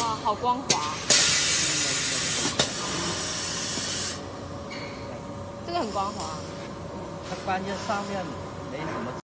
哇，好光滑！这个很光滑。它关键上面。